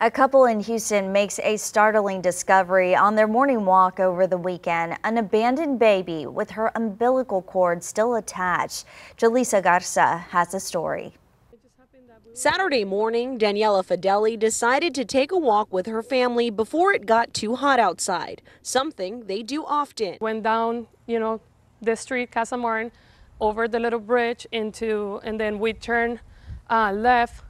A couple in Houston makes a startling discovery on their morning walk over the weekend. An abandoned baby with her umbilical cord still attached. Jaleesa Garza has the story. Saturday morning, Daniela Fideli decided to take a walk with her family before it got too hot outside, something they do often. Went down, you know, the street, Casa Martin, over the little bridge into, and then we turned uh, left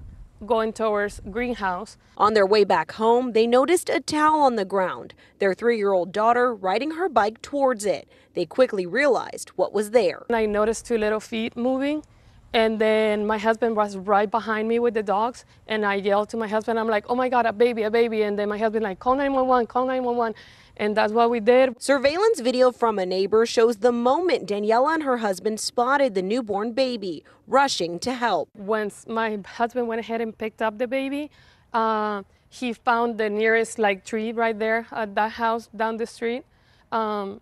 going towards greenhouse. On their way back home, they noticed a towel on the ground, their three-year-old daughter riding her bike towards it. They quickly realized what was there. I noticed two little feet moving and then my husband was right behind me with the dogs and I yelled to my husband, I'm like, oh my God, a baby, a baby. And then my husband like, call 911, call 911. And that's what we did. Surveillance video from a neighbor shows the moment Daniela and her husband spotted the newborn baby, rushing to help. Once my husband went ahead and picked up the baby, uh, he found the nearest like tree right there at that house down the street. Um,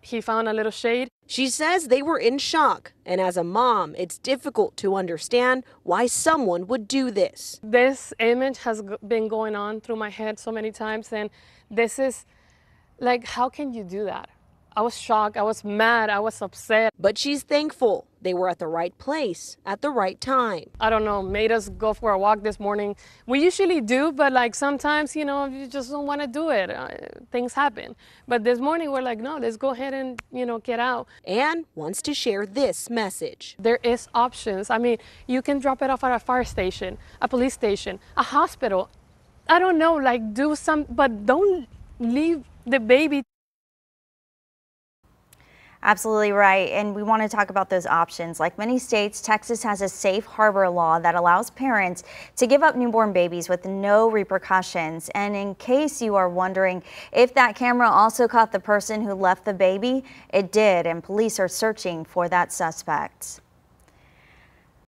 he found a little shade. She says they were in shock, and as a mom, it's difficult to understand why someone would do this. This image has been going on through my head so many times, and this is like, how can you do that? I was shocked, I was mad, I was upset. But she's thankful they were at the right place at the right time. I don't know, made us go for a walk this morning. We usually do, but like sometimes, you know, you just don't want to do it. Uh, things happen. But this morning we're like, no, let's go ahead and, you know, get out. And wants to share this message. There is options. I mean, you can drop it off at a fire station, a police station, a hospital. I don't know, like do some, but don't leave the baby Absolutely right. And we want to talk about those options. Like many states, Texas has a safe harbor law that allows parents to give up newborn babies with no repercussions. And in case you are wondering if that camera also caught the person who left the baby, it did. And police are searching for that suspect.